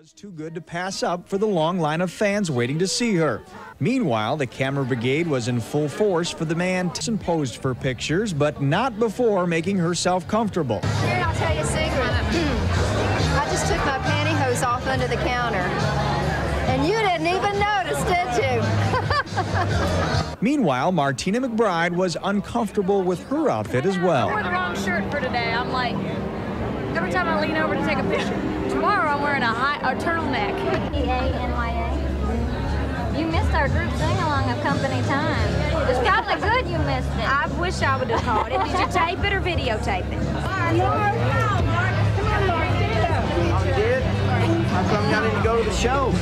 was too good to pass up for the long line of fans waiting to see her. Meanwhile, the camera brigade was in full force for the man and posed for pictures, but not before making herself comfortable. Here, I'll tell you a secret. I just took my pantyhose off under the counter. And you didn't even notice, did you? Meanwhile, Martina McBride was uncomfortable with her outfit as well. I wore the wrong shirt for today. I'm like, every time I lean over to take a picture. Tomorrow I'm a turtleneck. E-A-N-Y-A. You missed our group sing-along of company time. It's probably good you missed it. I wish I would have caught it. Did you tape it or videotape it? Oh, you did? How come y'all didn't go to the show?